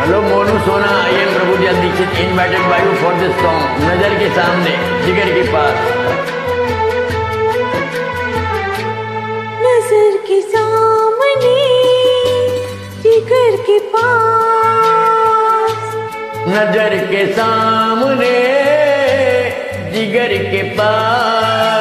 Hello Monu Sona I am Prabhudayal Dikshit invited by you for this song नज़र के सामने जिगर के पास नज़र के सामने जिगर के पास नज़र के सामने जिगर के पास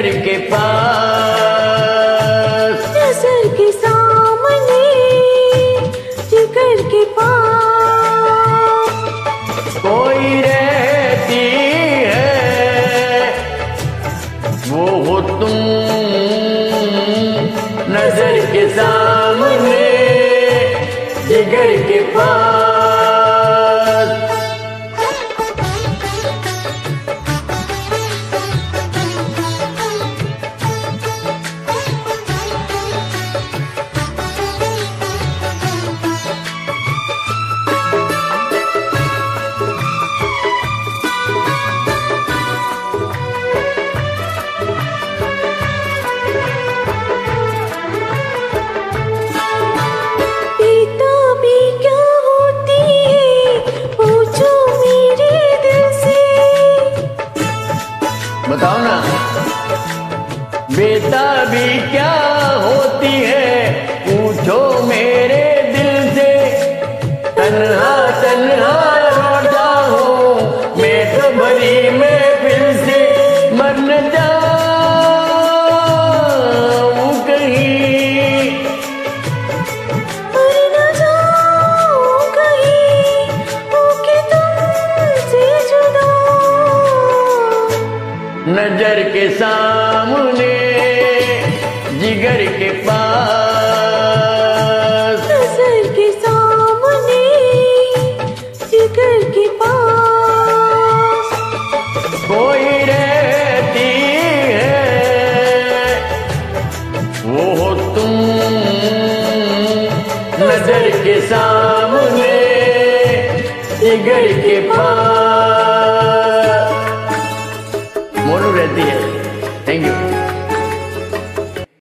जिगर के पास। नज़र के सामने जिगर के पास। कोई रहती है वो हो तुम नज़र के सामने जिगर के पास। बताओ ना। बेटा भी क्या होती है? पूछो मेरे दिल से। तन्हा तन्हा नज़र के सामने जिगर के पास। नज़र के सामने जिगर के पास। कोई रहती है वो हो तुम। नज़र के सामने जिगर के पास। the end. Thank you.